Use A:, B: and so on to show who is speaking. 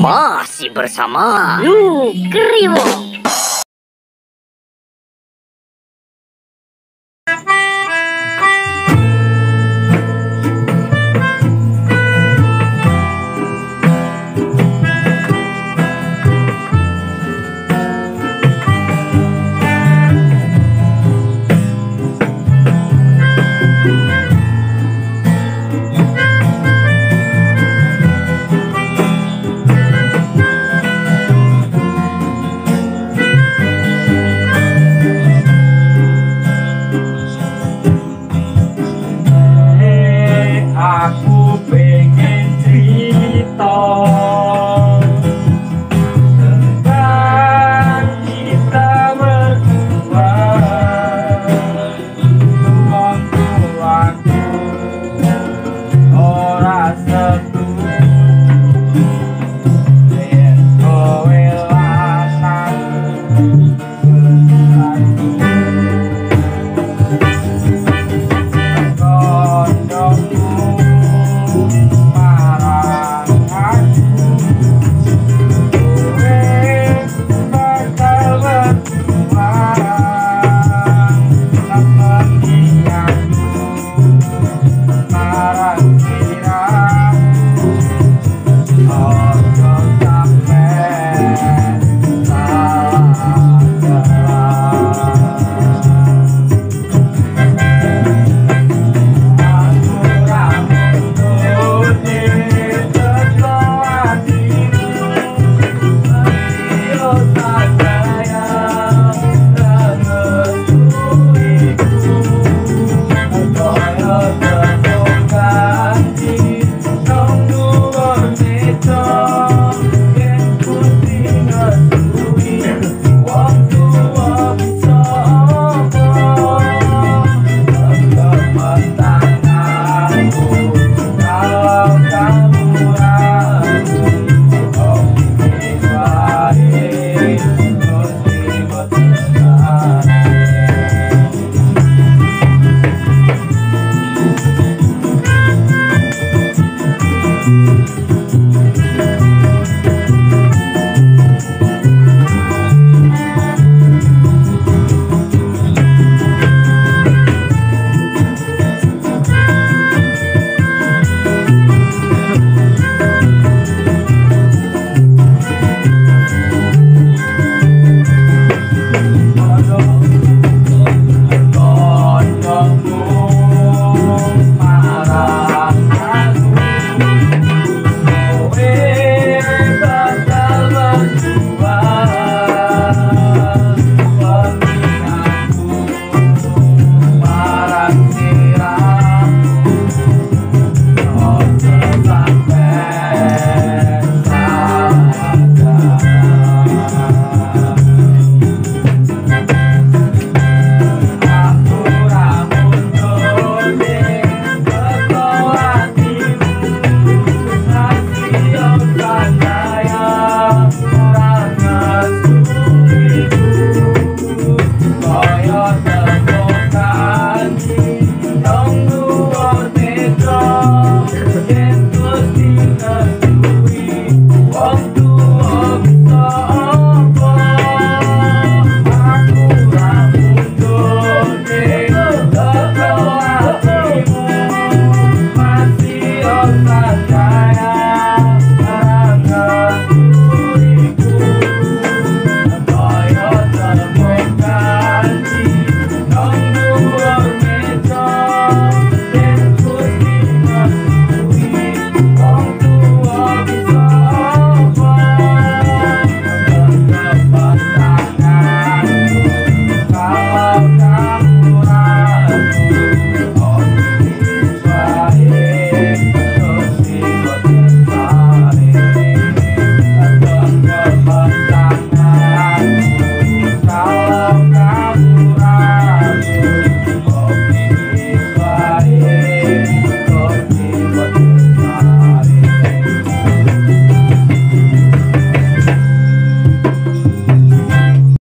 A: Masih bersama Nukriwo.
B: pengen cerita. Oh.